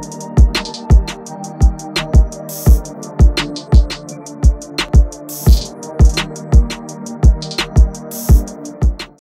Thank you